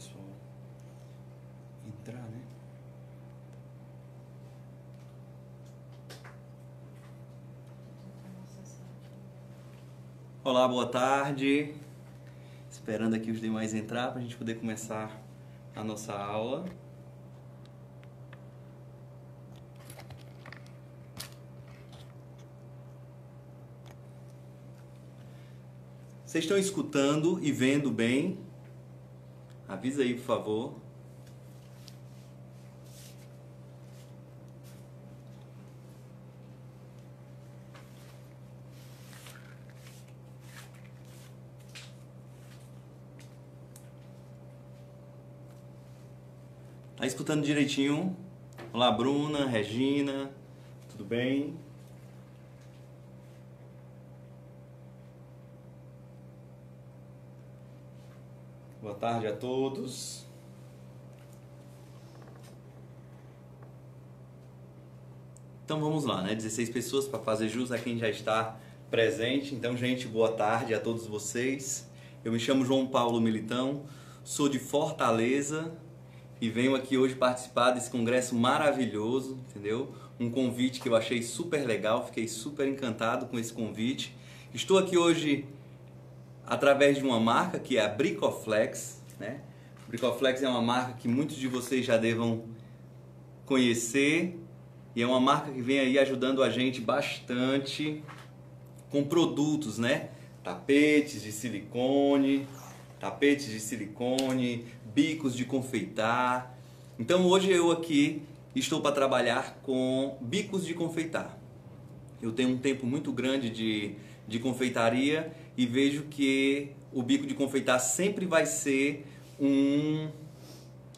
pessoal entrar, né? Olá, boa tarde. Esperando aqui os demais entrar para a gente poder começar a nossa aula. Vocês estão escutando e vendo bem? Avisa aí, por favor. Tá escutando direitinho? Olá, Bruna, Regina, tudo bem? Tarde a todos. Então vamos lá, né? 16 pessoas para fazer jus a quem já está presente. Então, gente, boa tarde a todos vocês. Eu me chamo João Paulo Militão, sou de Fortaleza e venho aqui hoje participar desse congresso maravilhoso, entendeu? Um convite que eu achei super legal, fiquei super encantado com esse convite. Estou aqui hoje através de uma marca que é a Bricoflex, né? Bricoflex é uma marca que muitos de vocês já devam conhecer e é uma marca que vem aí ajudando a gente bastante com produtos, né? Tapetes de silicone, tapetes de silicone, bicos de confeitar. Então hoje eu aqui estou para trabalhar com bicos de confeitar. Eu tenho um tempo muito grande de, de confeitaria e vejo que o bico de confeitar sempre vai ser um,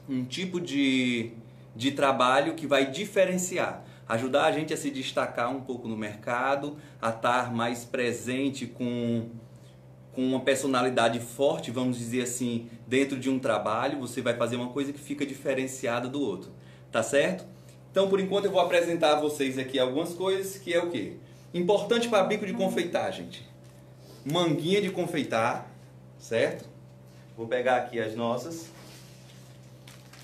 um tipo de, de trabalho que vai diferenciar, ajudar a gente a se destacar um pouco no mercado, a estar mais presente com, com uma personalidade forte, vamos dizer assim, dentro de um trabalho, você vai fazer uma coisa que fica diferenciada do outro, tá certo? Então, por enquanto, eu vou apresentar a vocês aqui algumas coisas que é o que? Importante para bico de confeitar, gente. Manguinha de confeitar, certo? Vou pegar aqui as nossas.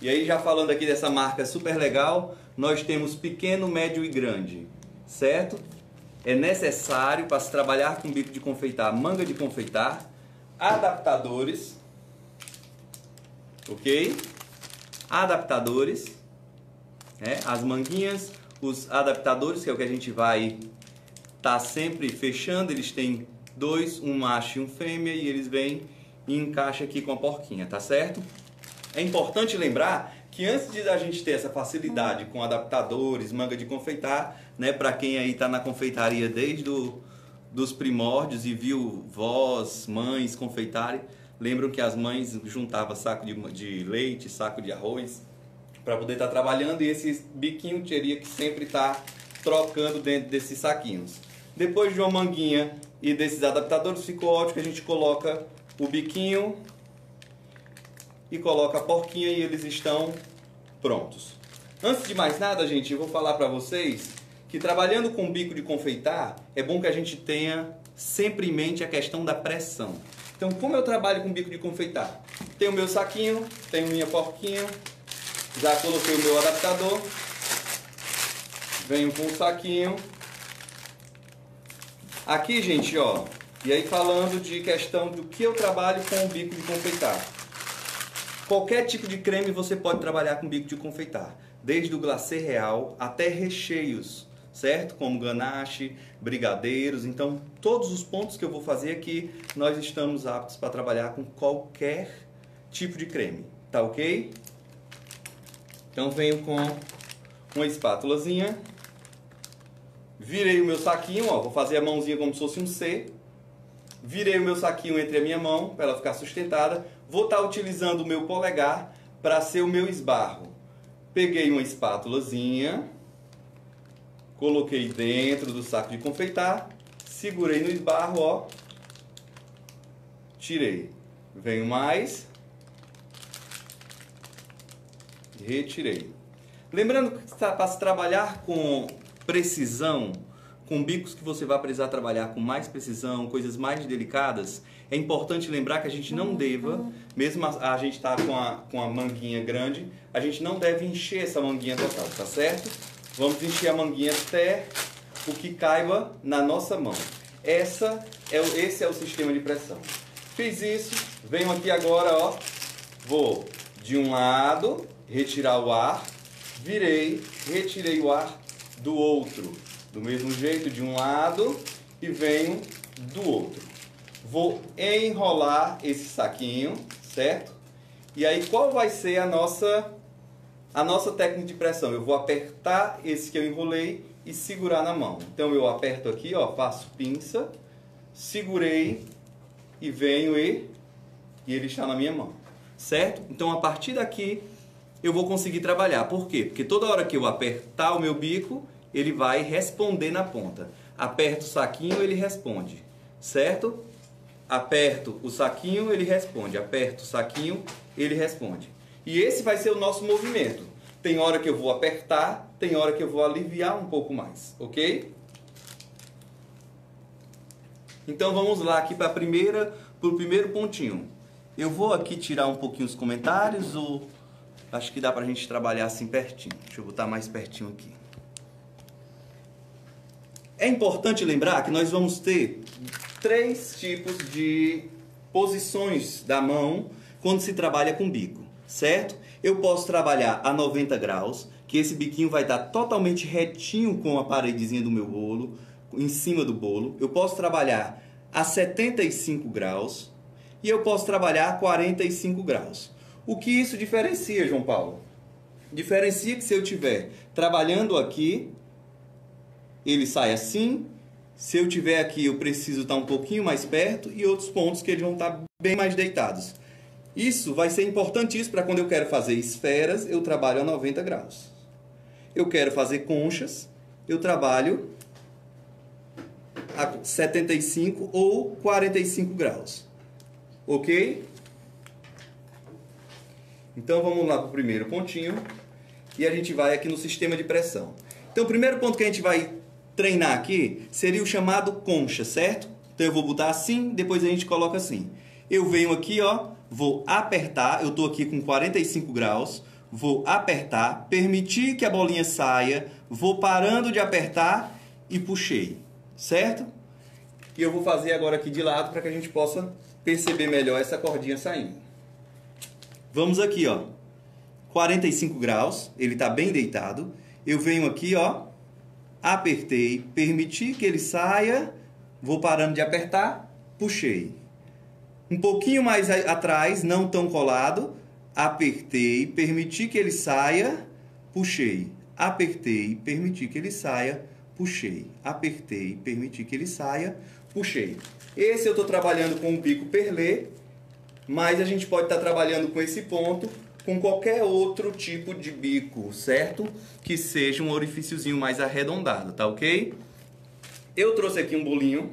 E aí, já falando aqui dessa marca super legal, nós temos pequeno, médio e grande, certo? É necessário para se trabalhar com bico de confeitar, manga de confeitar, adaptadores, ok? Adaptadores, né? as manguinhas, os adaptadores, que é o que a gente vai estar tá sempre fechando, eles têm dois, um macho e um fêmea, e eles vêm e encaixam aqui com a porquinha, tá certo? É importante lembrar que antes de a gente ter essa facilidade com adaptadores, manga de confeitar, né, para quem aí está na confeitaria desde do, dos primórdios e viu vós, mães confeitarem, lembram que as mães juntavam saco de, de leite, saco de arroz para poder estar tá trabalhando e esse biquinho teria que sempre estar tá trocando dentro desses saquinhos. Depois de uma manguinha e desses adaptadores, ficou ótimo que a gente coloca o biquinho e coloca a porquinha e eles estão prontos. Antes de mais nada, gente, eu vou falar para vocês que trabalhando com bico de confeitar, é bom que a gente tenha sempre em mente a questão da pressão. Então, como eu trabalho com bico de confeitar? Tenho meu saquinho, tenho minha porquinha, já coloquei o meu adaptador, venho com o saquinho. Aqui, gente, ó, e aí falando de questão do que eu trabalho com o bico de confeitar. Qualquer tipo de creme você pode trabalhar com bico de confeitar, desde o glacê real até recheios, certo? Como ganache, brigadeiros. Então, todos os pontos que eu vou fazer aqui, nós estamos aptos para trabalhar com qualquer tipo de creme, tá ok? Então, venho com uma espátulazinha, virei o meu saquinho, ó, vou fazer a mãozinha como se fosse um C, virei o meu saquinho entre a minha mão para ela ficar sustentada, vou estar tá utilizando o meu polegar para ser o meu esbarro. Peguei uma espátulazinha, coloquei dentro do saco de confeitar, segurei no esbarro, ó, tirei. Venho mais, retirei. Lembrando que para se trabalhar com precisão, com bicos que você vai precisar trabalhar com mais precisão, coisas mais delicadas, é importante lembrar que a gente não deva, mesmo a, a gente estar tá com, a, com a manguinha grande, a gente não deve encher essa manguinha total, tá certo? Vamos encher a manguinha até o que caiba na nossa mão. Essa é esse é o sistema de pressão. Fiz isso, venho aqui agora, ó, vou de um lado, retirar o ar, virei, retirei o ar do outro. Do mesmo jeito, de um lado e venho do outro. Vou enrolar esse saquinho, certo? E aí qual vai ser a nossa a nossa técnica de pressão? Eu vou apertar esse que eu enrolei e segurar na mão. Então eu aperto aqui, ó, faço pinça, segurei e venho e, e ele está na minha mão. Certo? Então a partir daqui eu vou conseguir trabalhar. Por quê? Porque toda hora que eu apertar o meu bico, ele vai responder na ponta. Aperto o saquinho, ele responde. Certo? Aperto o saquinho, ele responde. Aperto o saquinho, ele responde. E esse vai ser o nosso movimento. Tem hora que eu vou apertar, tem hora que eu vou aliviar um pouco mais, ok? Então vamos lá aqui para primeira, para o primeiro pontinho. Eu vou aqui tirar um pouquinho os comentários ou acho que dá para a gente trabalhar assim pertinho. Deixa eu botar mais pertinho aqui. É importante lembrar que nós vamos ter três tipos de posições da mão quando se trabalha com bico, certo? Eu posso trabalhar a 90 graus, que esse biquinho vai estar totalmente retinho com a paredezinha do meu bolo, em cima do bolo. Eu posso trabalhar a 75 graus e eu posso trabalhar a 45 graus. O que isso diferencia, João Paulo? Diferencia que se eu estiver trabalhando aqui, ele sai assim. Se eu tiver aqui, eu preciso estar um pouquinho mais perto e outros pontos que eles vão estar bem mais deitados. Isso vai ser importantíssimo para quando eu quero fazer esferas, eu trabalho a 90 graus. Eu quero fazer conchas, eu trabalho a 75 ou 45 graus. Ok? Então vamos lá para o primeiro pontinho e a gente vai aqui no sistema de pressão. Então o primeiro ponto que a gente vai treinar aqui seria o chamado concha, certo? Então eu vou botar assim, depois a gente coloca assim. Eu venho aqui, ó, vou apertar, eu estou aqui com 45 graus, vou apertar, permitir que a bolinha saia, vou parando de apertar e puxei, certo? E eu vou fazer agora aqui de lado para que a gente possa perceber melhor essa cordinha saindo. Vamos aqui, ó, 45 graus, ele está bem deitado. Eu venho aqui, ó, apertei, permiti que ele saia, vou parando de apertar, puxei. Um pouquinho mais atrás, não tão colado, apertei, permiti que ele saia, puxei. Apertei, permiti que ele saia, puxei. Apertei, permiti que ele saia, puxei. Esse eu estou trabalhando com o bico perlê, mas a gente pode estar tá trabalhando com esse ponto com qualquer outro tipo de bico, certo? Que seja um orifíciozinho mais arredondado, tá ok? Eu trouxe aqui um bolinho,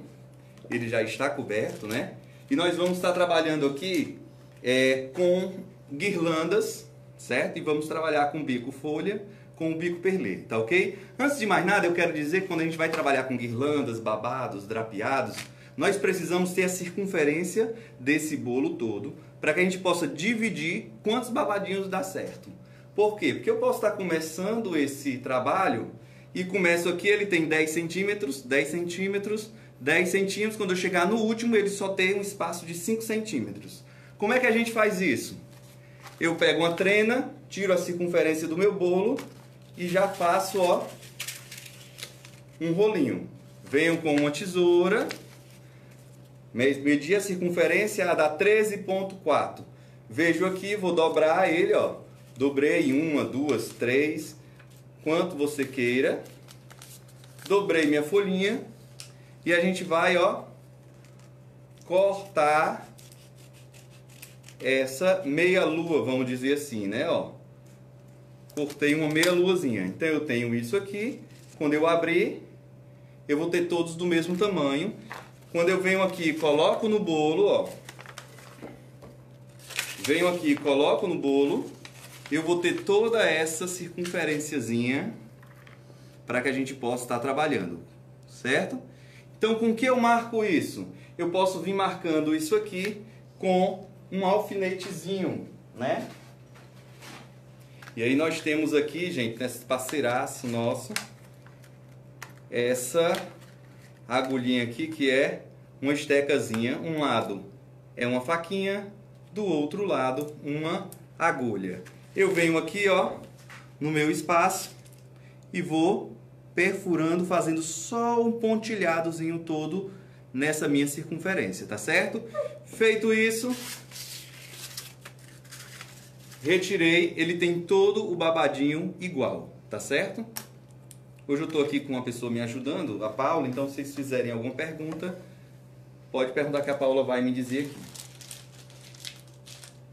ele já está coberto, né? E nós vamos estar trabalhando aqui é, com guirlandas, certo? E vamos trabalhar com bico folha, com o bico perlê, tá ok? Antes de mais nada, eu quero dizer que quando a gente vai trabalhar com guirlandas, babados, drapeados, nós precisamos ter a circunferência desse bolo todo para que a gente possa dividir quantos babadinhos dá certo. Por quê? Porque eu posso estar começando esse trabalho e começo aqui, ele tem 10 centímetros, 10 centímetros, 10 centímetros, quando eu chegar no último, ele só tem um espaço de 5 centímetros. Como é que a gente faz isso? Eu pego uma trena, tiro a circunferência do meu bolo e já faço, ó, um rolinho. Venho com uma tesoura, medir a circunferência, dá 13.4. Vejo aqui, vou dobrar ele, ó. Dobrei uma, duas, três, quanto você queira. Dobrei minha folhinha e a gente vai, ó, cortar essa meia lua, vamos dizer assim, né, ó. Cortei uma meia luazinha. Então eu tenho isso aqui. Quando eu abrir, eu vou ter todos do mesmo tamanho. Quando eu venho aqui, coloco no bolo, ó. Venho aqui, coloco no bolo, eu vou ter toda essa circunferênciazinha para que a gente possa estar trabalhando certo? Então, com que eu marco isso? Eu posso vir marcando isso aqui com um alfinetezinho, né? E aí nós temos aqui, gente, nesse parceiraço nosso, essa agulhinha aqui que é uma estecazinha. Um lado é uma faquinha, do outro lado uma agulha. Eu venho aqui, ó, no meu espaço e vou perfurando, fazendo só um pontilhadozinho todo nessa minha circunferência, tá certo? Feito isso, retirei, ele tem todo o babadinho igual, tá certo? Hoje eu estou aqui com uma pessoa me ajudando, a Paula, então se vocês fizerem alguma pergunta, pode perguntar que a Paula vai me dizer aqui.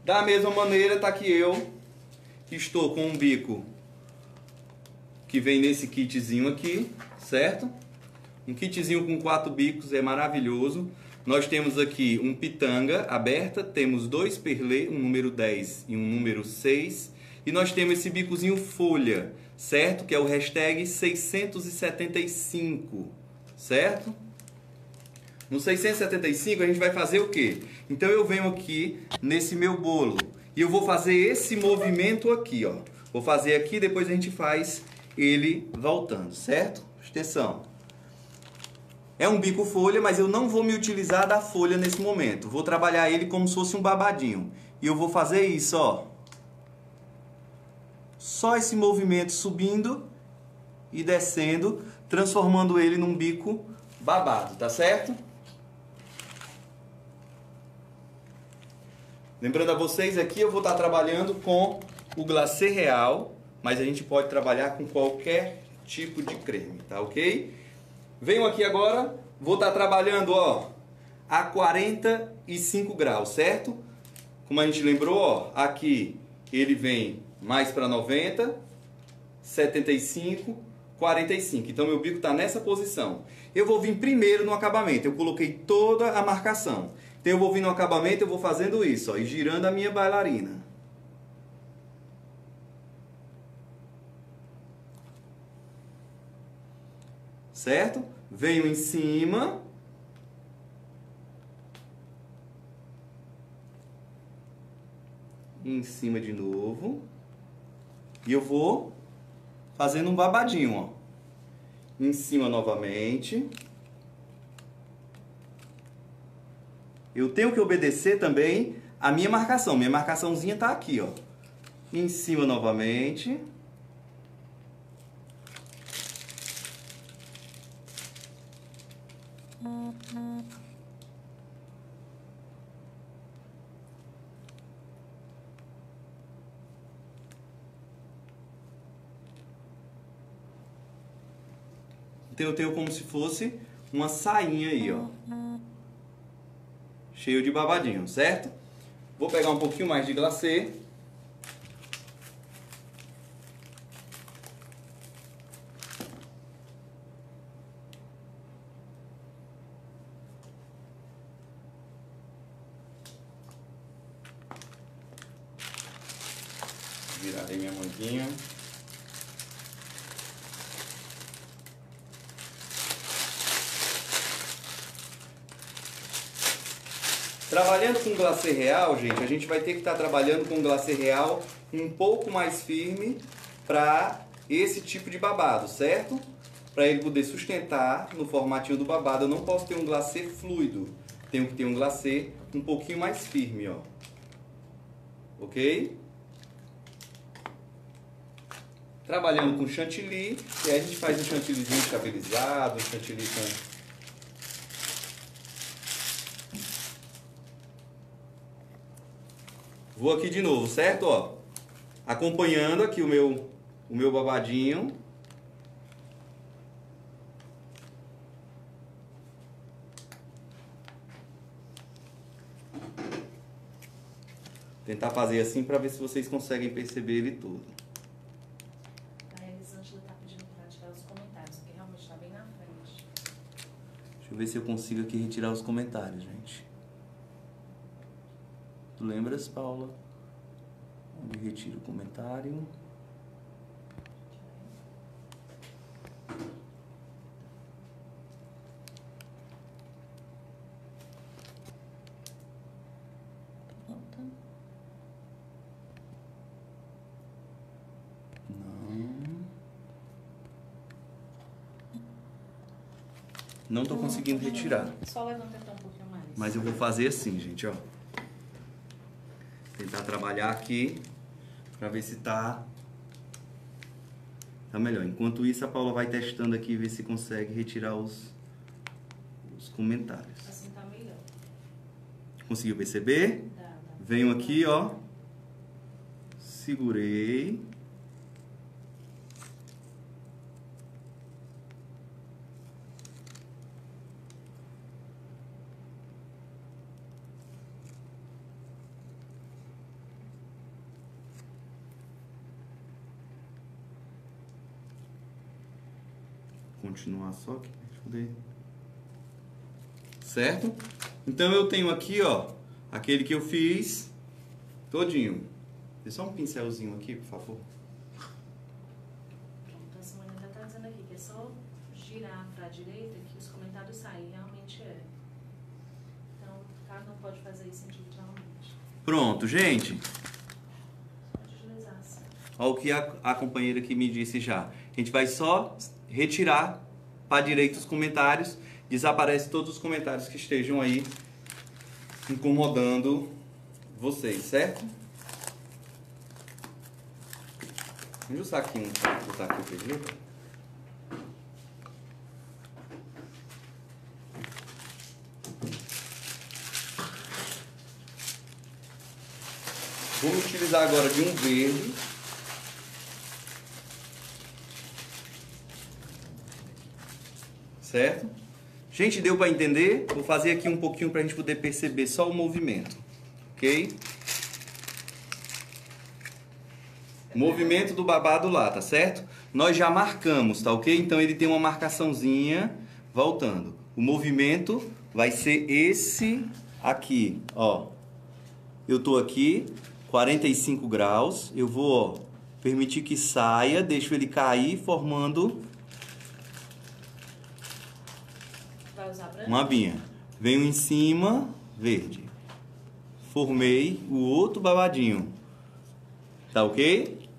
Da mesma maneira, tá aqui eu, que estou com um bico que vem nesse kitzinho aqui, certo? Um kitzinho com quatro bicos é maravilhoso. Nós temos aqui um pitanga aberta, temos dois perlê, um número 10 e um número 6. E nós temos esse bicozinho folha, certo? Que é o hashtag 675, certo? No 675 a gente vai fazer o quê? Então eu venho aqui nesse meu bolo e eu vou fazer esse movimento aqui, ó. Vou fazer aqui, depois a gente faz ele voltando, certo? Atenção. É um bico folha, mas eu não vou me utilizar da folha nesse momento. Vou trabalhar ele como se fosse um babadinho. E eu vou fazer isso, ó. Só esse movimento subindo e descendo, transformando ele num bico babado, tá certo? Lembrando a vocês aqui, eu vou estar trabalhando com o glacê real, mas a gente pode trabalhar com qualquer tipo de creme, tá ok? Venho aqui agora, vou estar trabalhando ó, a 45 graus, certo? Como a gente lembrou, ó, aqui ele vem mais para 90, 75, 45. Então meu bico está nessa posição. Eu vou vir primeiro no acabamento. Eu coloquei toda a marcação. Então eu vou vir no acabamento, eu vou fazendo isso, ó, e girando a minha bailarina. certo? Venho em cima. Em cima de novo. E eu vou fazendo um babadinho, ó. Em cima novamente. Eu tenho que obedecer também a minha marcação. Minha marcaçãozinha tá aqui, ó. Em cima novamente. Eu tenho como se fosse uma sainha aí, ó. Cheio de babadinho, certo? Vou pegar um pouquinho mais de glacê. Virarei minha manguinha. Trabalhando com glacê real, gente, a gente vai ter que estar tá trabalhando com glacê real um pouco mais firme para esse tipo de babado, certo? Para ele poder sustentar no formatinho do babado, eu não posso ter um glacê fluido. Tenho que ter um glacê um pouquinho mais firme, ó. Ok? Trabalhando com chantilly, e aí a gente faz um chantillyzinho estabilizado, um chantilly com Vou aqui de novo, certo? Ó, acompanhando aqui o meu, o meu babadinho. Tentar fazer assim para ver se vocês conseguem perceber ele todo. A Elisângela está pedindo para tirar os comentários, porque realmente está bem na frente. Deixa eu ver se eu consigo aqui retirar os comentários, gente. Tu lembras, Paula? Onde retiro o comentário. Não estou conseguindo retirar. Só levanta um pouquinho mais. Mas eu vou fazer assim, gente, ó. Tentar trabalhar aqui pra ver se tá tá melhor. Enquanto isso, a Paula vai testando aqui ver se consegue retirar os os comentários. Assim tá melhor. Conseguiu perceber? Dá, dá. Venho aqui, ó. Segurei. Continuar só aqui. Ver. Certo? Então eu tenho aqui, ó, aquele que eu fiz todinho. Dê só um pincelzinho aqui, por favor. Pronto, a Simone ainda tá dizendo aqui que é só girar pra direita que os comentários saem. Realmente é. Então, cada um pode fazer isso individualmente. Pronto, gente. Assim. Olha o que a, a companheira aqui me disse já. A gente vai só retirar para os comentários. Desaparece todos os comentários que estejam aí incomodando vocês, certo? Vamos usar aqui um o perlito. Vou utilizar agora de um verde. Certo? Gente, deu para entender? Vou fazer aqui um pouquinho para a gente poder perceber só o movimento. Ok? Movimento do babado lá, tá certo? Nós já marcamos, tá ok? Então ele tem uma marcaçãozinha voltando. O movimento vai ser esse aqui, ó. Eu tô aqui, 45 graus. Eu vou, ó, permitir que saia, deixo ele cair, formando Vai usar branco? uma abinha. Venho em cima, verde. Formei o outro babadinho. Tá ok?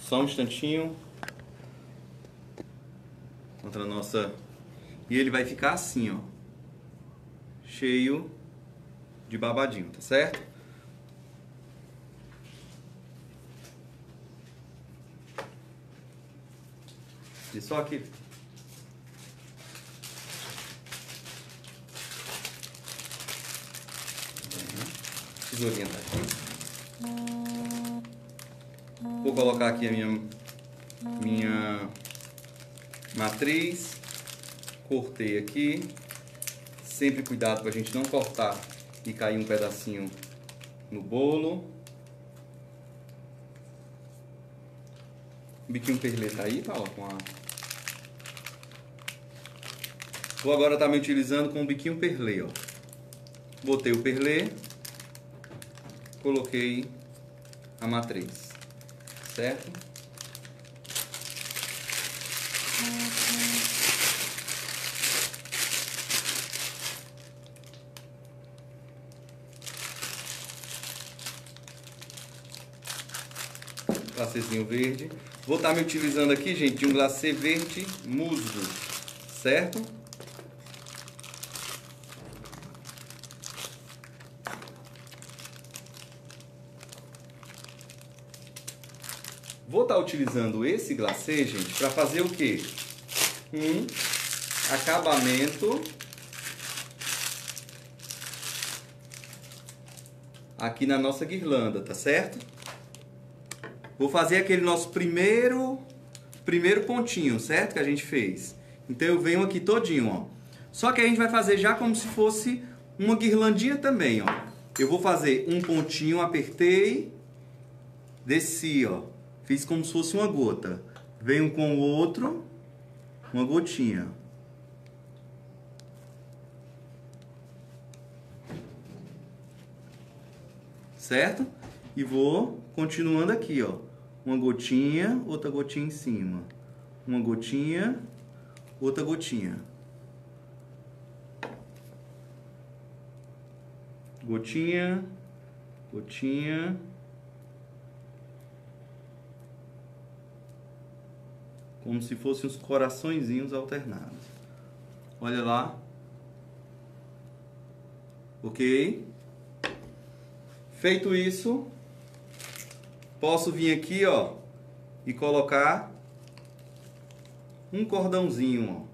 Só um instantinho. Contra a nossa. E ele vai ficar assim, ó. Cheio de babadinho, tá certo? Só aqui. Tesourinha tá aqui. Vou colocar aqui a minha, minha matriz. Cortei aqui. Sempre cuidado pra gente não cortar e cair um pedacinho no bolo. O biquinho perlê tá aí, Paula? Com a... Vou agora estar me utilizando com o biquinho perlê, ó. Botei o perlê, coloquei a matriz, certo? Glacêzinho verde. Vou estar me utilizando aqui, gente, de um glacê verde musgo, certo? Vou estar utilizando esse glacê, gente, para fazer o quê? Um acabamento aqui na nossa guirlanda, tá certo? Vou fazer aquele nosso primeiro primeiro pontinho, certo? Que a gente fez. Então eu venho aqui todinho, ó. Só que a gente vai fazer já como se fosse uma guirlandinha também, ó. Eu vou fazer um pontinho, apertei, desci, ó. Fiz como se fosse uma gota. Venho com o outro, uma gotinha. Certo? E vou continuando aqui, ó. Uma gotinha, outra gotinha em cima. Uma gotinha, outra gotinha. Gotinha, gotinha. Como se fossem uns coraçõezinhos alternados. Olha lá. Ok? Feito isso, posso vir aqui, ó, e colocar um cordãozinho, ó.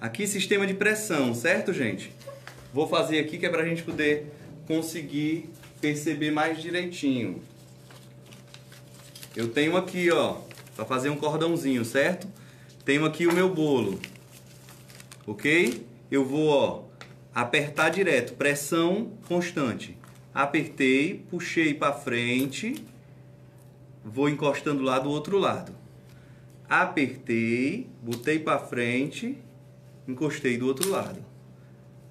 Aqui sistema de pressão, certo, gente? Vou fazer aqui que é pra gente poder conseguir perceber mais direitinho. Eu tenho aqui, ó, para fazer um cordãozinho, certo? Tenho aqui o meu bolo. OK? Eu vou, ó, apertar direto, pressão constante. Apertei, puxei para frente, vou encostando lá do outro lado. Apertei, botei para frente, encostei do outro lado.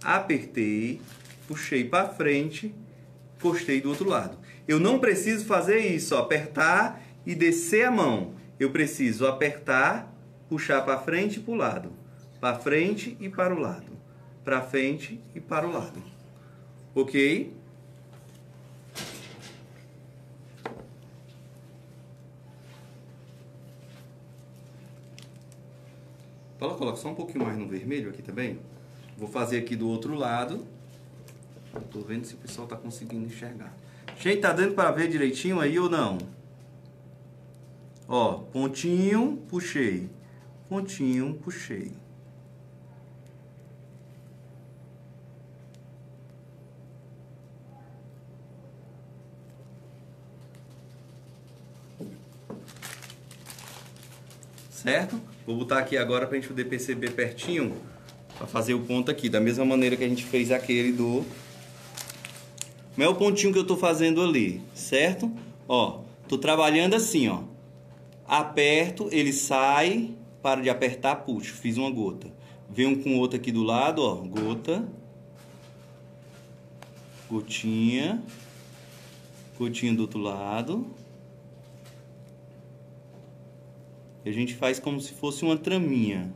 Apertei, puxei para frente, encostei do outro lado. Eu não preciso fazer isso, ó, apertar e descer a mão. Eu preciso apertar, puxar para frente e para o lado. Para frente e para o lado. Para frente e para o lado. Ok? Fala, coloca só um pouquinho mais no vermelho aqui também. Vou fazer aqui do outro lado. Tô vendo se o pessoal tá conseguindo enxergar. Gente, tá dando para ver direitinho aí ou não? Ó, pontinho, puxei. Pontinho, puxei. Certo? Vou botar aqui agora para a gente poder perceber pertinho, para fazer o ponto aqui, da mesma maneira que a gente fez aquele do... Não é o pontinho que eu estou fazendo ali, certo? Ó, tô trabalhando assim, ó. Aperto, ele sai, para de apertar, puxo, fiz uma gota. Venho com outra aqui do lado, ó, gota. Gotinha. Gotinha do outro lado. a gente faz como se fosse uma traminha.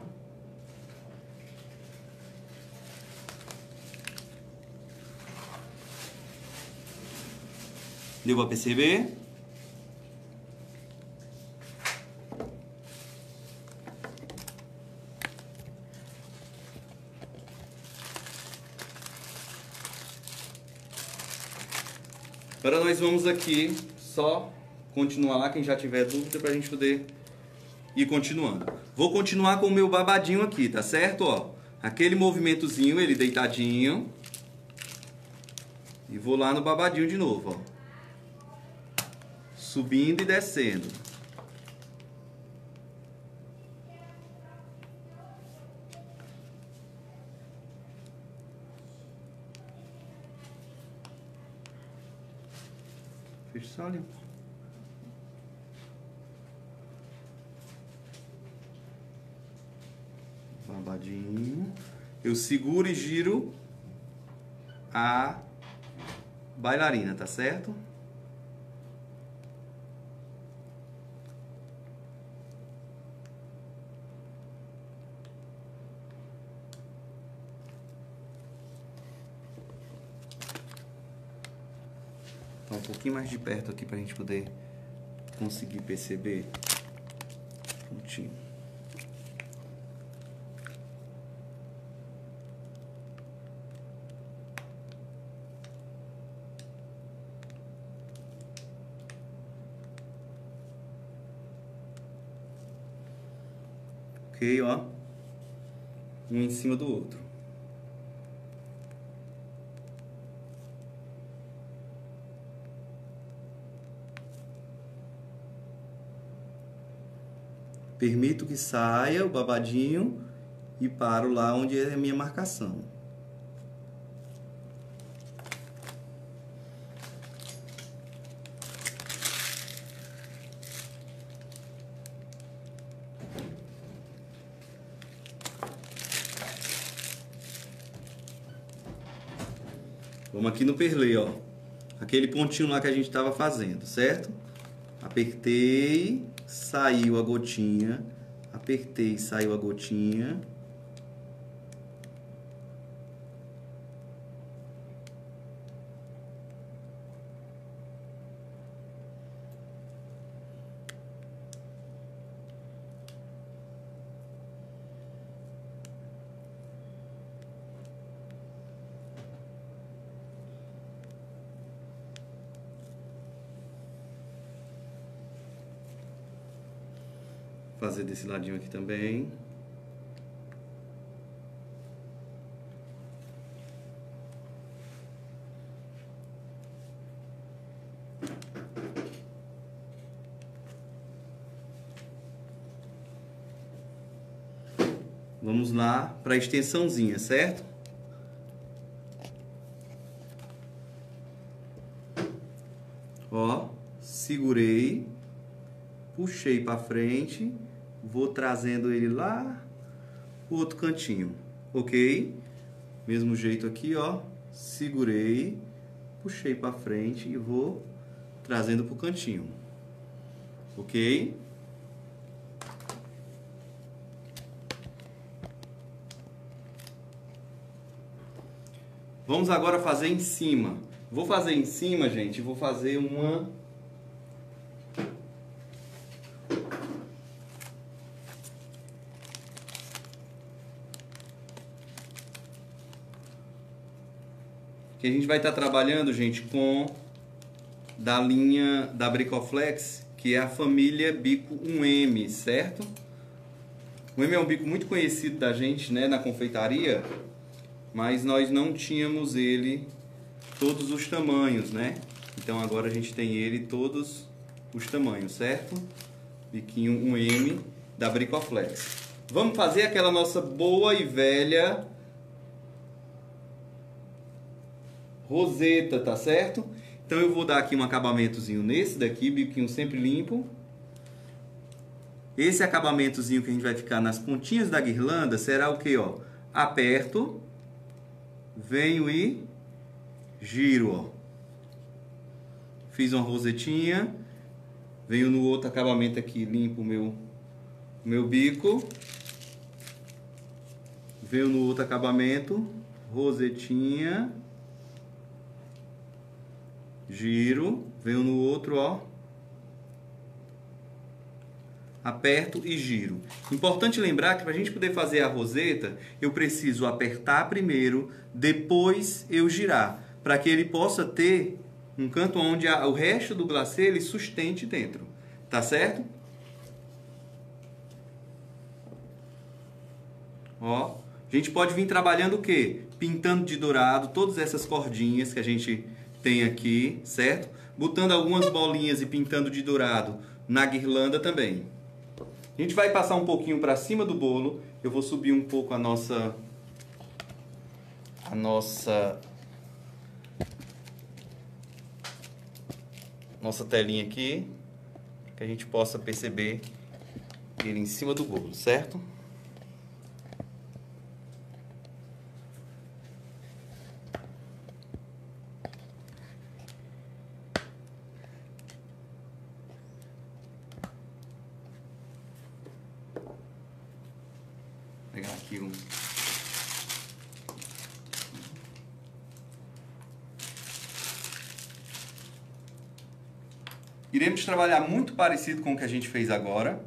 Deu para perceber? Agora nós vamos aqui só continuar lá, quem já tiver dúvida, para a gente poder e continuando. Vou continuar com o meu babadinho aqui, tá certo? Ó, aquele movimentozinho, ele deitadinho. E vou lá no babadinho de novo, ó. Subindo e descendo. Ali. babadinho. Eu seguro e giro a bailarina, tá certo? Um pouquinho mais de perto aqui pra gente poder conseguir perceber. Pontinho. Ok, ó. Um em cima do outro. Permito que saia o babadinho e paro lá onde é a minha marcação. Vamos aqui no perlê, ó. Aquele pontinho lá que a gente estava fazendo, certo? Apertei, saiu a gotinha. Apertei, saiu a gotinha. fazer desse ladinho aqui também. Vamos lá para a extensãozinha, certo? Ó, segurei, puxei para frente, vou trazendo ele lá o outro cantinho, ok? Mesmo jeito aqui, ó, segurei, puxei para frente e vou trazendo para o cantinho, ok? Vamos agora fazer em cima. Vou fazer em cima, gente, vou fazer uma... Que a gente vai estar trabalhando, gente, com da linha da Bricoflex, que é a família bico 1M, certo? O M é um bico muito conhecido da gente, né, na confeitaria, mas nós não tínhamos ele todos os tamanhos, né? Então agora a gente tem ele todos os tamanhos, certo? Biquinho 1M da Bricoflex. Vamos fazer aquela nossa boa e velha roseta, tá certo? Então eu vou dar aqui um acabamentozinho nesse daqui, biquinho sempre limpo. Esse acabamentozinho que a gente vai ficar nas pontinhas da guirlanda será o que, ó? Aperto, venho e giro, ó. Fiz uma rosetinha, venho no outro acabamento aqui, limpo o meu, meu bico. Venho no outro acabamento, rosetinha, giro, venho no outro, ó, aperto e giro. Importante lembrar que para a gente poder fazer a roseta, eu preciso apertar primeiro, depois eu girar, para que ele possa ter um canto onde a, o resto do glacê ele sustente dentro. Tá certo? Ó, a gente pode vir trabalhando o quê? Pintando de dourado todas essas cordinhas que a gente tem aqui, certo? Botando algumas bolinhas e pintando de dourado na guirlanda também. A gente vai passar um pouquinho para cima do bolo. Eu vou subir um pouco a nossa a nossa nossa telinha aqui, que a gente possa perceber ele em cima do bolo, certo? Vou pegar aqui um Iremos trabalhar muito parecido com o que a gente fez agora,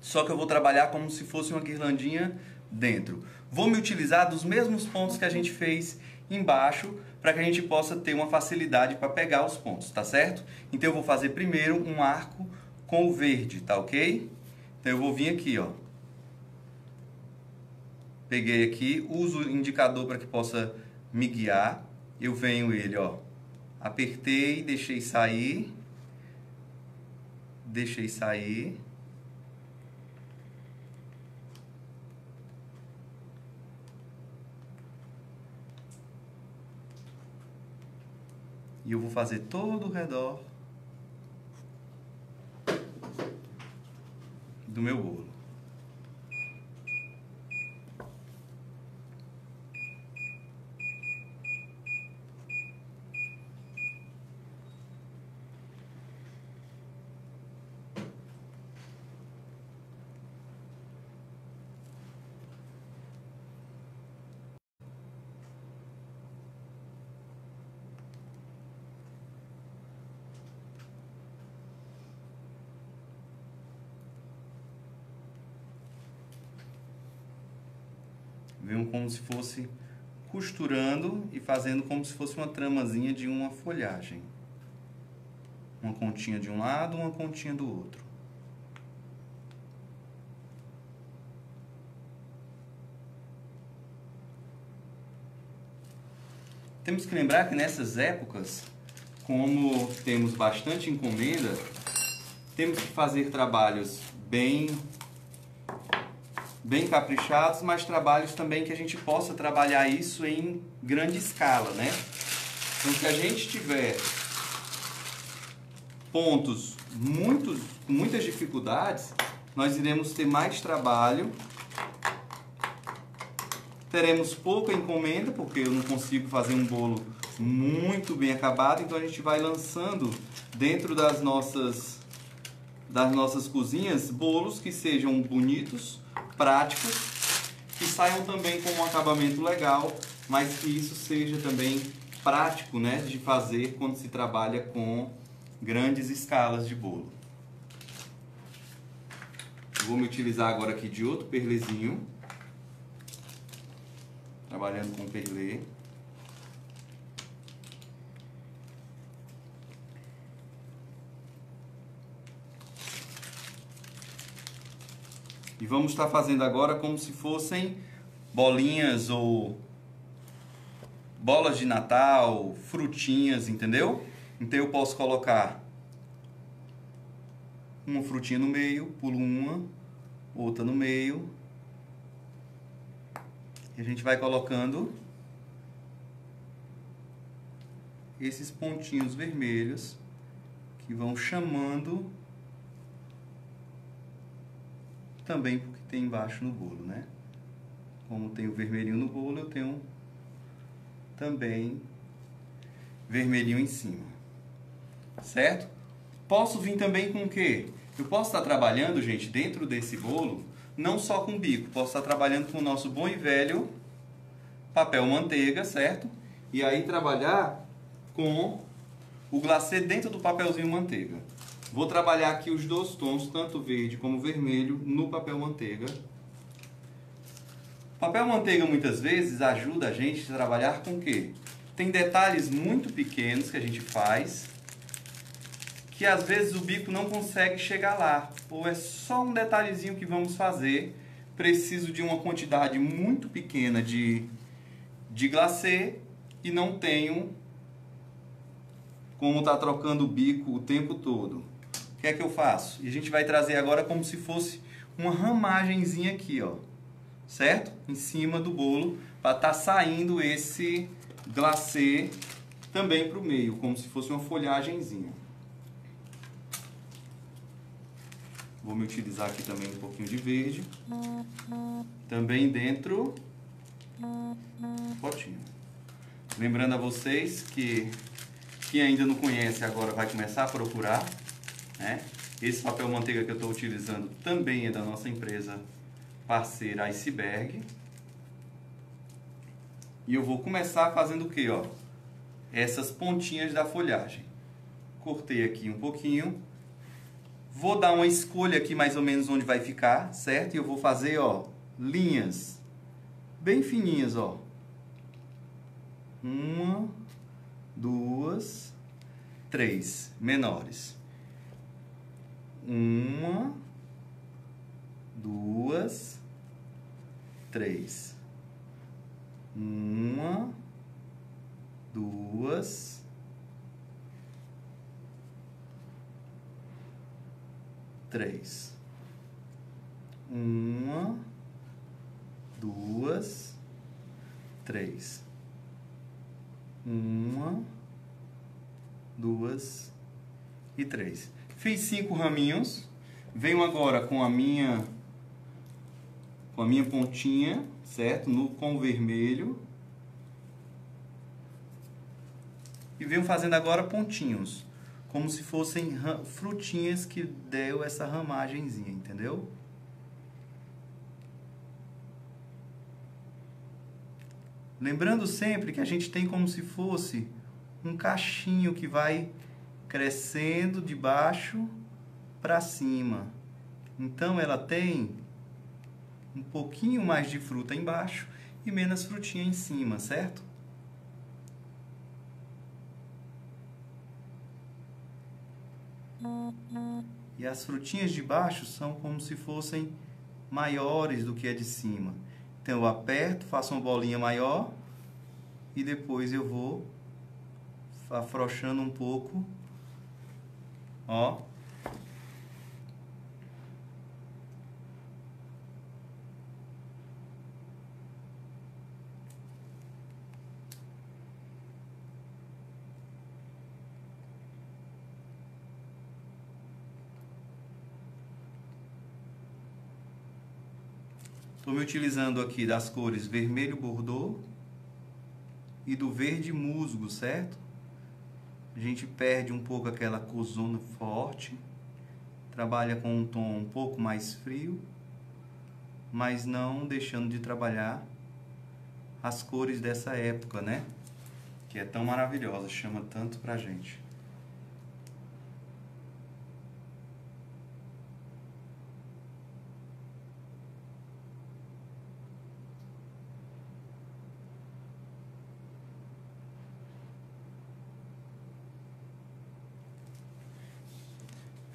só que eu vou trabalhar como se fosse uma guirlandinha dentro. Vou me utilizar dos mesmos pontos que a gente fez embaixo, para que a gente possa ter uma facilidade para pegar os pontos, tá certo? Então eu vou fazer primeiro um arco com o verde, tá ok? Então eu vou vir aqui, ó. Peguei aqui, uso o indicador para que possa me guiar. Eu venho ele, ó. Apertei, deixei sair deixei sair. E eu vou fazer todo o redor do meu bolo. como se fosse costurando e fazendo como se fosse uma tramazinha de uma folhagem. Uma continha de um lado, uma continha do outro. Temos que lembrar que nessas épocas, como temos bastante encomenda, temos que fazer trabalhos bem bem caprichados, mas trabalhos também que a gente possa trabalhar isso em grande escala, né? Então, se a gente tiver pontos muitos, com muitas dificuldades, nós iremos ter mais trabalho, teremos pouca encomenda, porque eu não consigo fazer um bolo muito bem acabado, então a gente vai lançando dentro das nossas das nossas cozinhas bolos que sejam bonitos, práticos, que saiam também com um acabamento legal, mas que isso seja também prático, né, de fazer quando se trabalha com grandes escalas de bolo. Vou me utilizar agora aqui de outro perlezinho, trabalhando com perlê. E vamos estar fazendo agora como se fossem bolinhas ou bolas de Natal, frutinhas, entendeu? Então eu posso colocar uma frutinha no meio, pulo uma, outra no meio. E a gente vai colocando esses pontinhos vermelhos que vão chamando também porque tem embaixo no bolo, né? Como tem o vermelhinho no bolo, eu tenho também vermelhinho em cima. Certo? Posso vir também com o quê? Eu posso estar trabalhando, gente, dentro desse bolo, não só com bico, posso estar trabalhando com o nosso bom e velho papel manteiga, certo? E aí trabalhar com o glacê dentro do papelzinho manteiga. Vou trabalhar aqui os dois tons, tanto verde como vermelho, no papel manteiga. Papel manteiga muitas vezes ajuda a gente a trabalhar com o quê? Tem detalhes muito pequenos que a gente faz, que às vezes o bico não consegue chegar lá, ou é só um detalhezinho que vamos fazer, preciso de uma quantidade muito pequena de, de glacê e não tenho como estar tá trocando o bico o tempo todo que é que eu faço? E a gente vai trazer agora como se fosse uma ramagenzinha aqui, ó. Certo? Em cima do bolo, para estar tá saindo esse glacê também para o meio, como se fosse uma folhagemzinha. Vou me utilizar aqui também um pouquinho de verde. Também dentro potinho. Lembrando a vocês que quem ainda não conhece agora vai começar a procurar né? Esse papel manteiga que eu estou utilizando também é da nossa empresa parceira Iceberg. E eu vou começar fazendo o que? Ó? Essas pontinhas da folhagem. Cortei aqui um pouquinho. Vou dar uma escolha aqui mais ou menos onde vai ficar, certo? E eu vou fazer, ó, linhas bem fininhas, ó. Uma, duas, três menores. Uma, duas, três. Uma, duas, três. Uma, duas, três. Uma, duas e três. Fiz cinco raminhos. Venho agora com a minha com a minha pontinha, certo? No com vermelho. E venho fazendo agora pontinhos, como se fossem frutinhas que deu essa ramagenzinha, entendeu? Lembrando sempre que a gente tem como se fosse um cachinho que vai crescendo de baixo para cima. Então ela tem um pouquinho mais de fruta embaixo e menos frutinha em cima, certo? E as frutinhas de baixo são como se fossem maiores do que a de cima. Então eu aperto, faço uma bolinha maior, e depois eu vou afrouxando um pouco, ó. Estou me utilizando aqui das cores vermelho bordô e do verde musgo, certo? A gente perde um pouco aquela cozona forte, trabalha com um tom um pouco mais frio, mas não deixando de trabalhar as cores dessa época, né? Que é tão maravilhosa, chama tanto pra gente.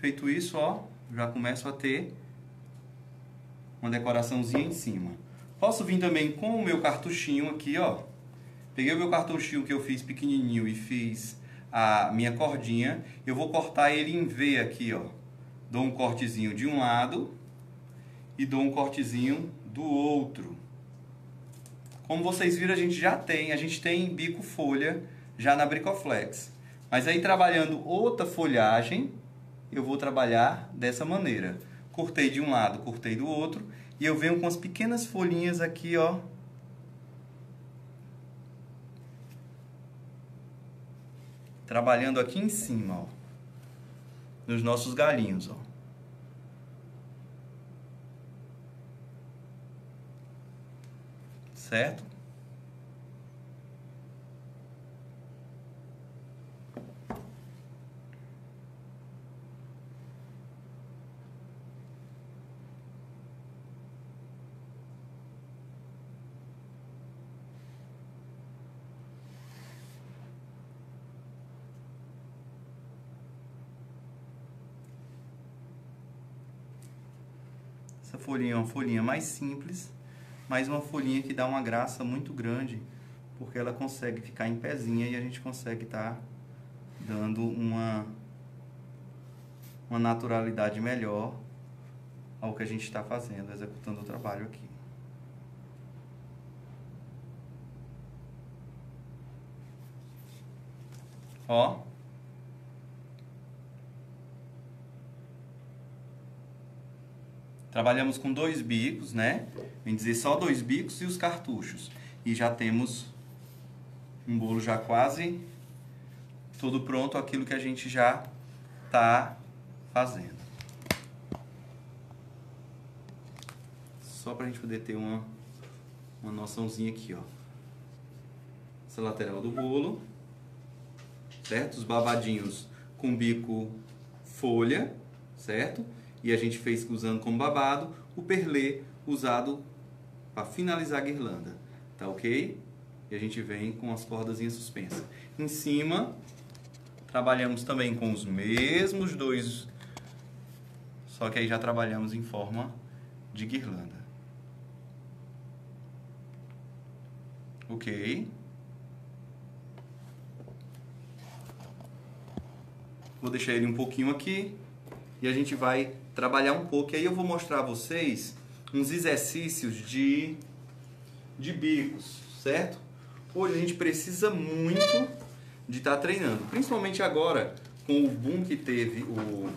Feito isso, ó, já começo a ter uma decoraçãozinha em cima. Posso vir também com o meu cartuchinho aqui, ó. Peguei o meu cartuchinho que eu fiz pequenininho e fiz a minha cordinha. Eu vou cortar ele em V aqui, ó. Dou um cortezinho de um lado e dou um cortezinho do outro. Como vocês viram, a gente já tem, a gente tem bico folha já na Bricoflex. Mas aí trabalhando outra folhagem, eu vou trabalhar dessa maneira. Cortei de um lado, cortei do outro, e eu venho com as pequenas folhinhas aqui, ó. Trabalhando aqui em cima, ó. Nos nossos galinhos, ó. Certo? Essa folhinha é uma folhinha mais simples, mas uma folhinha que dá uma graça muito grande, porque ela consegue ficar em pezinha e a gente consegue estar tá dando uma, uma naturalidade melhor ao que a gente está fazendo, executando o trabalho aqui. Ó. Trabalhamos com dois bicos, né? Vem dizer só dois bicos e os cartuchos. E já temos um bolo já quase tudo pronto, aquilo que a gente já está fazendo. Só para a gente poder ter uma, uma noçãozinha aqui, ó. Essa lateral do bolo, certo? Os babadinhos com bico folha, certo? E a gente fez usando como babado o perlê usado para finalizar a guirlanda, tá ok? E a gente vem com as cordazinhas suspensas. Em cima, trabalhamos também com os mesmos dois, só que aí já trabalhamos em forma de guirlanda. Ok? Vou deixar ele um pouquinho aqui e a gente vai trabalhar um pouco. E aí eu vou mostrar a vocês uns exercícios de, de bicos, certo? Hoje a gente precisa muito de estar tá treinando, principalmente agora com o boom que teve o,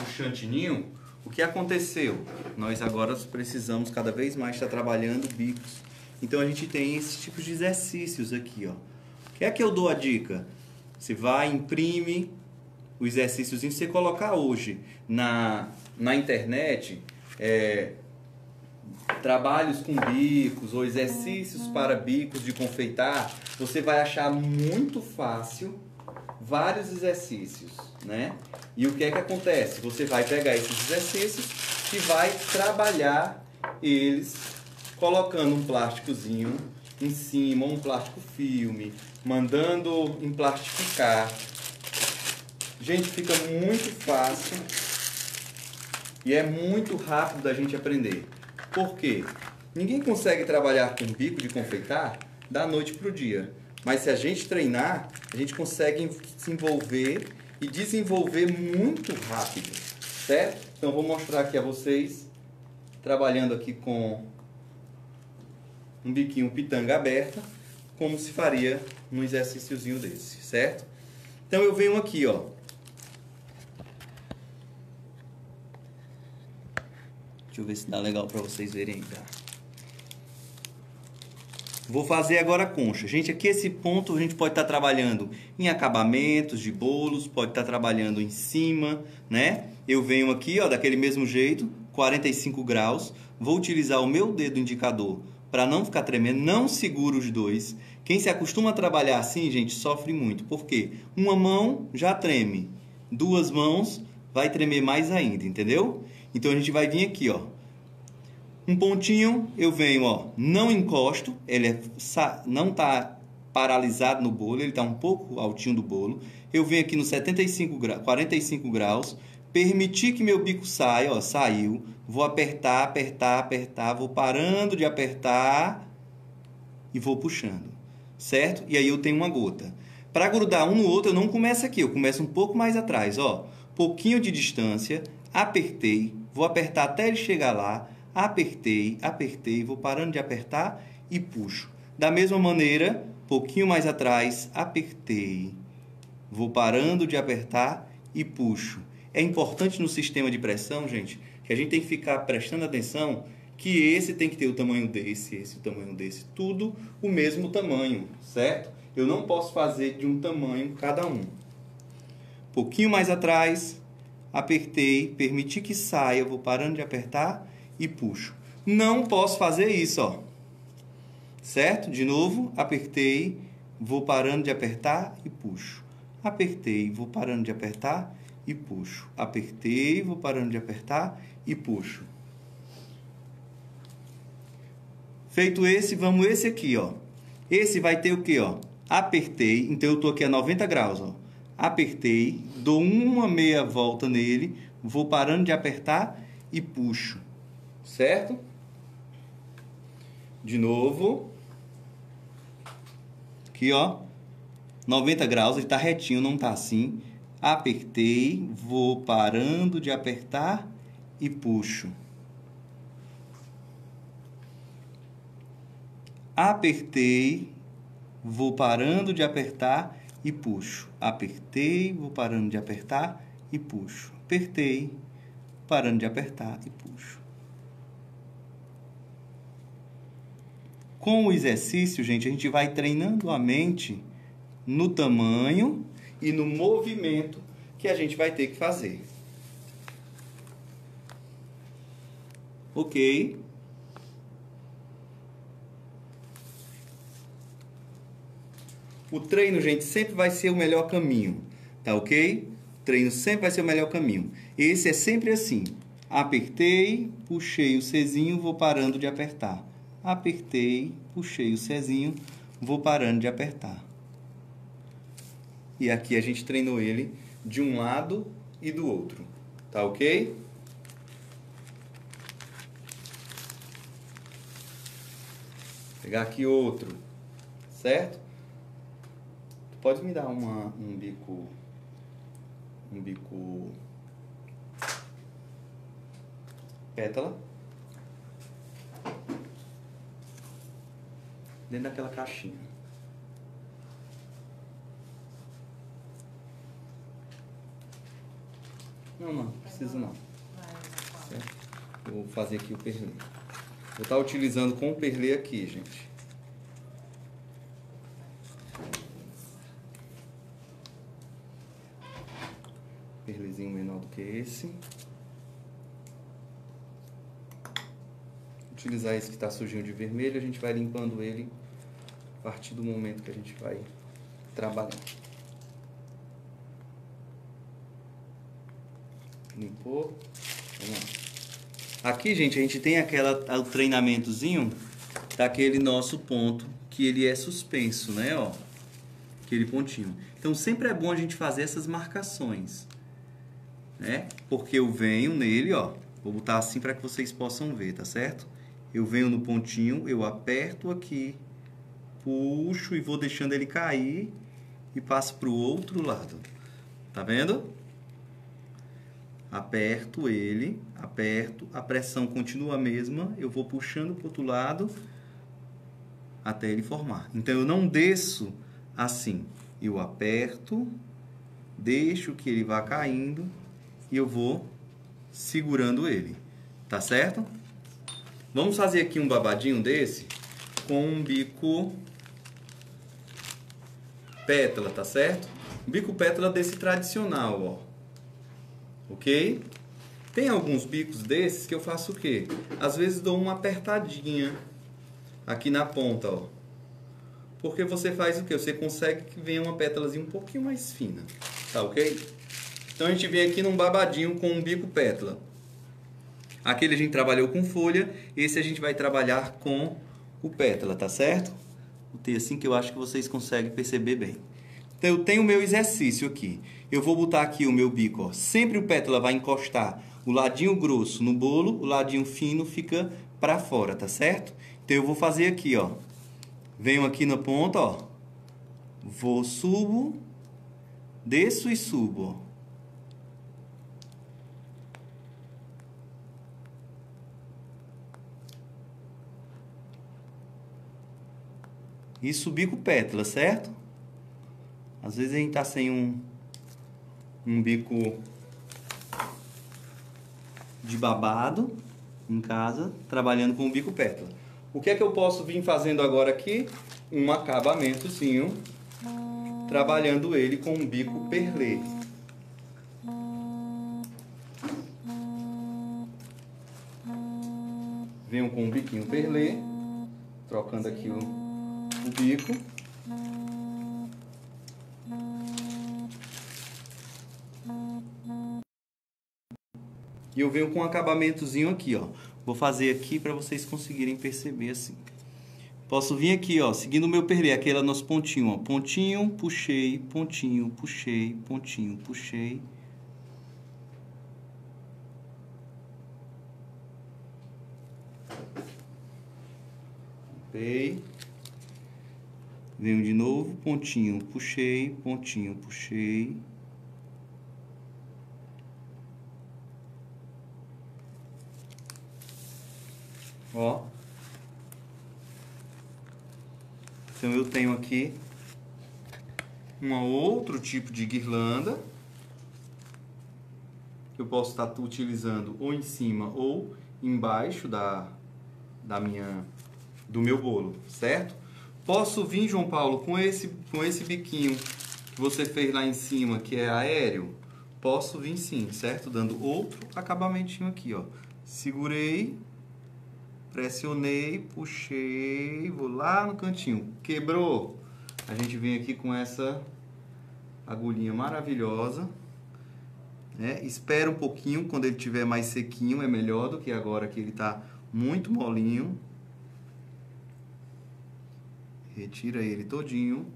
o chantininho. O que aconteceu? Nós agora precisamos cada vez mais estar trabalhando bicos. Então a gente tem esses tipos de exercícios aqui, ó. O que é que eu dou a dica? Você vai, imprime, o exercíciozinho, se você colocar hoje na, na internet é, trabalhos com bicos ou exercícios para bicos de confeitar, você vai achar muito fácil vários exercícios, né? E o que é que acontece? Você vai pegar esses exercícios e vai trabalhar eles colocando um plásticozinho em cima, um plástico filme, mandando emplastificar, Gente, fica muito fácil e é muito rápido da gente aprender. Por quê? Ninguém consegue trabalhar com bico de confeitar da noite para o dia. Mas se a gente treinar, a gente consegue se envolver e desenvolver muito rápido, certo? Então vou mostrar aqui a vocês trabalhando aqui com um biquinho pitanga aberta, como se faria num exercíciozinho desse, certo? Então eu venho aqui, ó. Deixa eu ver se dá legal para vocês verem tá? Vou fazer agora a concha. Gente, aqui esse ponto a gente pode estar tá trabalhando em acabamentos de bolos, pode estar tá trabalhando em cima, né? Eu venho aqui, ó, daquele mesmo jeito, 45 graus. Vou utilizar o meu dedo indicador para não ficar tremendo, não seguro os dois. Quem se acostuma a trabalhar assim, gente, sofre muito. Por quê? Uma mão já treme, duas mãos vai tremer mais ainda, entendeu? Então a gente vai vir aqui, ó, um pontinho, eu venho, ó, não encosto, ele é, não está paralisado no bolo, ele está um pouco altinho do bolo. Eu venho aqui no 75 gra 45 graus, permitir que meu bico saia, ó, saiu. Vou apertar, apertar, apertar, vou parando de apertar e vou puxando, certo? E aí eu tenho uma gota. Para grudar um no outro, eu não começo aqui, eu começo um pouco mais atrás, ó. Pouquinho de distância, apertei, vou apertar até ele chegar lá, apertei, apertei, vou parando de apertar e puxo. Da mesma maneira, pouquinho mais atrás, apertei, vou parando de apertar e puxo. É importante no sistema de pressão, gente, que a gente tem que ficar prestando atenção que esse tem que ter o tamanho desse, esse o tamanho desse, tudo o mesmo tamanho, certo? Eu não posso fazer de um tamanho cada um. Pouquinho mais atrás, apertei, permiti que saia, vou parando de apertar e puxo. Não posso fazer isso, ó. Certo? De novo, apertei, vou parando de apertar e puxo. Apertei, vou parando de apertar e puxo. Apertei, vou parando de apertar e puxo. Feito esse, vamos esse aqui, ó. Esse vai ter o que, ó? Apertei, então eu tô aqui a 90 graus, ó. Apertei, dou uma meia volta nele, vou parando de apertar e puxo certo? De novo. Aqui, ó. 90 graus, ele está retinho, não está assim. Apertei, vou parando de apertar e puxo. Apertei, vou parando de apertar e puxo. Apertei, vou parando de apertar e puxo. Apertei, parando de apertar e puxo. Com o exercício, gente, a gente vai treinando a mente no tamanho e no movimento que a gente vai ter que fazer. Ok? O treino, gente, sempre vai ser o melhor caminho, tá ok? O treino sempre vai ser o melhor caminho. Esse é sempre assim. Apertei, puxei o Czinho, vou parando de apertar apertei, puxei o Cezinho, vou parando de apertar. E aqui a gente treinou ele de um lado e do outro, tá ok? Pegar aqui outro, certo? Pode me dar uma, um bico, um bico pétala? dentro daquela caixinha. Não, não, precisa não. Certo? Vou fazer aqui o perlê. Vou estar utilizando com o perlê aqui, gente. Que esse. utilizar esse que está sujinho de vermelho, a gente vai limpando ele a partir do momento que a gente vai trabalhar. Limpou. Aqui, gente, a gente tem aquela, o treinamentozinho daquele nosso ponto que ele é suspenso, né? Ó, aquele pontinho. Então, sempre é bom a gente fazer essas marcações, né? Porque eu venho nele, ó, vou botar assim para que vocês possam ver, tá certo? eu venho no pontinho, eu aperto aqui, puxo e vou deixando ele cair e passo para o outro lado. Tá vendo? Aperto ele, aperto, a pressão continua a mesma, eu vou puxando para o outro lado até ele formar. Então eu não desço assim, eu aperto, deixo que ele vá caindo e eu vou segurando ele, tá certo? Vamos fazer aqui um babadinho desse com um bico pétala, tá certo? Um bico pétala desse tradicional, ó. Ok? Tem alguns bicos desses que eu faço o quê? Às vezes dou uma apertadinha aqui na ponta, ó. Porque você faz o quê? Você consegue que venha uma pétalazinha um pouquinho mais fina, tá ok? Então a gente vem aqui num babadinho com um bico pétala. Aquele a gente trabalhou com folha, esse a gente vai trabalhar com o pétala, tá certo? Botei assim que eu acho que vocês conseguem perceber bem. Então eu tenho o meu exercício aqui. Eu vou botar aqui o meu bico, ó. Sempre o pétala vai encostar o ladinho grosso no bolo, o ladinho fino fica para fora, tá certo? Então eu vou fazer aqui, ó. Venho aqui na ponta, ó. Vou, subo, desço e subo, ó. Isso bico pétala, certo? Às vezes a gente tá sem um, um bico de babado em casa, trabalhando com o bico pétala. O que é que eu posso vir fazendo agora aqui? Um acabamentozinho, trabalhando ele com um bico perlê. Venho com um biquinho perlê, trocando aqui o o bico. E eu venho com um acabamentozinho aqui, ó. Vou fazer aqui para vocês conseguirem perceber assim. Posso vir aqui, ó, seguindo o meu perlê, aquele nosso pontinho, ó. Pontinho, puxei, pontinho, puxei, pontinho, puxei. Limpei. Venho de novo, pontinho, puxei, pontinho, puxei. Ó. Então eu tenho aqui um outro tipo de guirlanda que eu posso estar utilizando ou em cima ou embaixo da, da minha do meu bolo, certo? Posso vir, João Paulo, com esse, com esse biquinho que você fez lá em cima, que é aéreo? Posso vir sim, certo? Dando outro acabamentinho aqui, ó. Segurei, pressionei, puxei, vou lá no cantinho. Quebrou? A gente vem aqui com essa agulhinha maravilhosa. Né? Espera um pouquinho, quando ele tiver mais sequinho é melhor do que agora que ele está muito molinho. Retira ele todinho.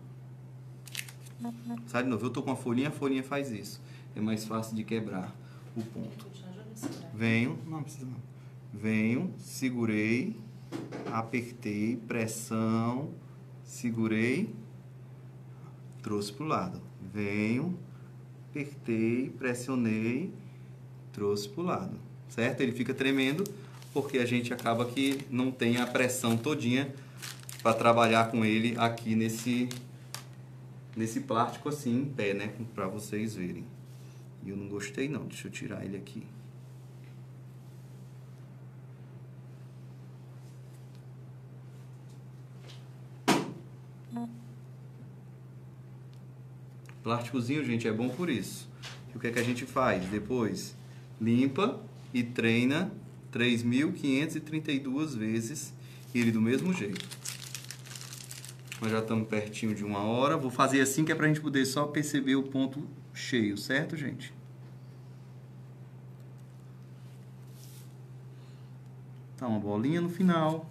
Sai de novo. Eu tô com a folhinha, a folhinha faz isso. É mais fácil de quebrar o ponto. Venho, não precisa não. Venho, segurei, apertei, pressão, segurei, trouxe pro lado. Venho, apertei, pressionei, trouxe pro lado. Certo? Ele fica tremendo porque a gente acaba que não tem a pressão todinha para trabalhar com ele aqui nesse nesse plástico assim em pé, né, para vocês verem. E eu não gostei não, deixa eu tirar ele aqui. Plásticozinho, gente, é bom por isso. E o que é que a gente faz? Depois limpa e treina 3.532 vezes ele do mesmo jeito. Nós já estamos pertinho de uma hora. Vou fazer assim que é para a gente poder só perceber o ponto cheio, certo, gente? Tá, uma bolinha no final.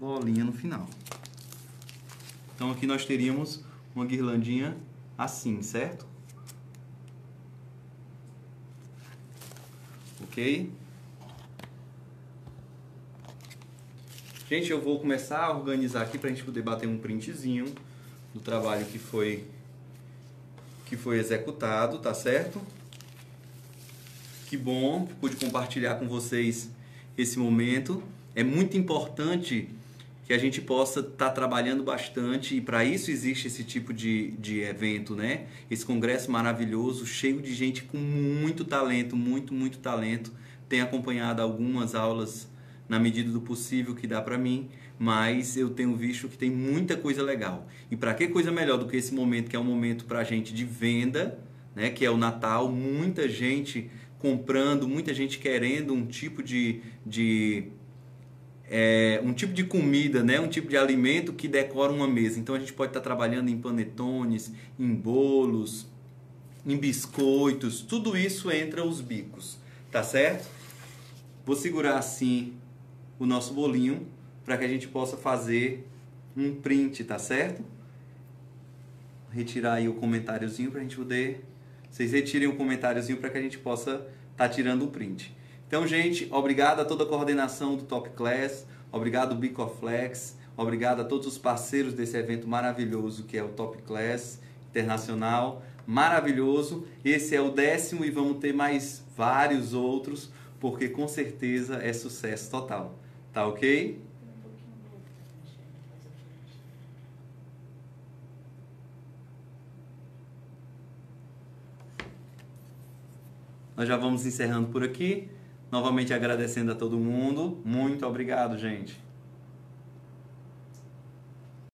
Bolinha no final. Então aqui nós teríamos uma guirlandinha assim, certo? Ok? Gente, eu vou começar a organizar aqui para a gente poder bater um printzinho do trabalho que foi que foi executado, tá certo? Que bom, pude compartilhar com vocês esse momento. É muito importante que a gente possa estar tá trabalhando bastante e para isso existe esse tipo de, de evento, né? Esse congresso maravilhoso, cheio de gente com muito talento, muito, muito talento. Tenho acompanhado algumas aulas na medida do possível que dá para mim, mas eu tenho visto que tem muita coisa legal. E para que coisa melhor do que esse momento que é um momento para gente de venda, né, que é o Natal, muita gente comprando, muita gente querendo um tipo de, de é, um tipo de comida, né? um tipo de alimento que decora uma mesa. Então a gente pode estar trabalhando em panetones, em bolos, em biscoitos, tudo isso entra os bicos, tá certo? Vou segurar assim o nosso bolinho para que a gente possa fazer um print, tá certo? Retirar aí o comentáriozinho para a gente poder. Vocês retirem o comentáriozinho para que a gente possa estar tá tirando o print. Então, gente, obrigado a toda a coordenação do Top Class, obrigado Bicoflex, obrigado a todos os parceiros desse evento maravilhoso que é o Top Class Internacional, maravilhoso. Esse é o décimo e vamos ter mais vários outros, porque com certeza é sucesso total. Tá ok? Nós já vamos encerrando por aqui. Novamente agradecendo a todo mundo. Muito obrigado, gente.